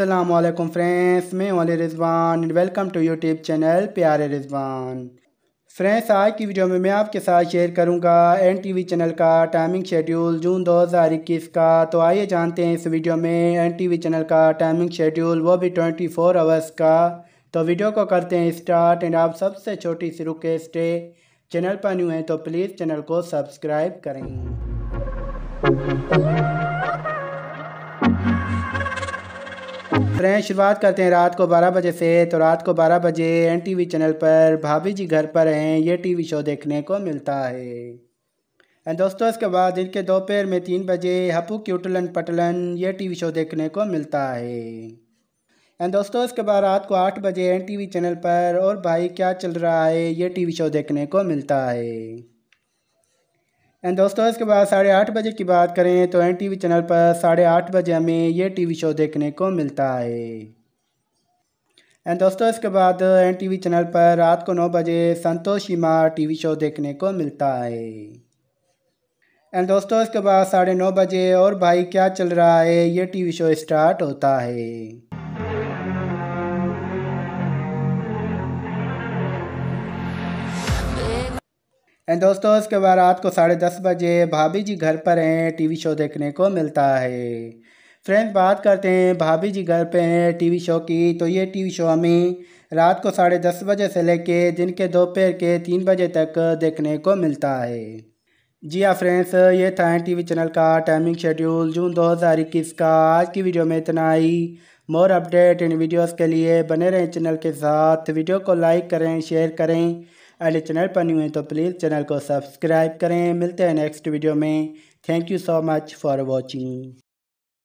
Aslam friends मैं वाले Rizwan and welcome to YouTube channel प्यारे रिजवान फ्रेंड्स आज की वीडियो में मैं आपके साथ शेयर करूँगा एन टीवी चैनल का टाइमिंग शेड्यूल जून 2021 का। तो आइए जानते हैं इस वीडियो में एन टीवी चैनल का टाइमिंग शेड्यूल वो भी 24 फोर आवर्स का। तो वीडियो को करते हैं स्टार्ट एंड आप सबसे छोटी सी रिक्वेस्ट है चैनल पर न्यू हैं तो प्लीज़ चैनल को सब्सक्राइब करें। फ्रेंड, शुरुआत करते हैं रात को 12 बजे से। तो रात को 12 बजे एन टीवी चैनल पर भाभी जी घर पर हैं। ये टीवी शो देखने को मिलता है। एंड दोस्तों, इसके बाद दिन के दोपहर में तीन बजे हपू की उटलन पटलन ये टीवी शो देखने को मिलता है। एंड दोस्तों, इसके बाद रात को आठ बजे एन टीवी चैनल पर और भाई क्या चल रहा है? ये टीवी शो देखने को मिलता है। एंड दोस्तों, इसके बाद साढ़े आठ बजे की बात करें तो एन टी चैनल पर साढ़े आठ बजे हमें ये टी वी शो देखने को मिलता है। एंड दोस्तों, इसके बाद एन टी चैनल पर रात को नौ बजे संतोषी माँ टी वी शो देखने को मिलता है। एंड दोस्तों, इसके बाद साढ़े नौ बजे और भाई क्या चल रहा है, ये टी वी शो स्टार्ट होता है। एंड दोस्तों, इसके बाद रात को साढ़े दस बजे भाभी जी घर पर हैं, टीवी शो देखने को मिलता है। फ्रेंड्स, बात करते हैं भाभी जी घर पे हैं, टीवी शो की। तो ये टीवी शो हमें रात को साढ़े दस बजे से लेके दिन के दोपहर के तीन बजे तक देखने को मिलता है। जी हाँ फ्रेंड्स, ये था टीवी चैनल का टाइमिंग शेड्यूल। जून दो हज़ार इक्कीस का आज की वीडियो में इतना ही। मोर अपडेट इन वीडियोस के लिए बने रहें चैनल के साथ। वीडियो को लाइक करें, शेयर करें। अगले चैनल पर न्यू हैं तो प्लीज़ चैनल को सब्सक्राइब करें। मिलते हैं नेक्स्ट वीडियो में। Thank you so much for watching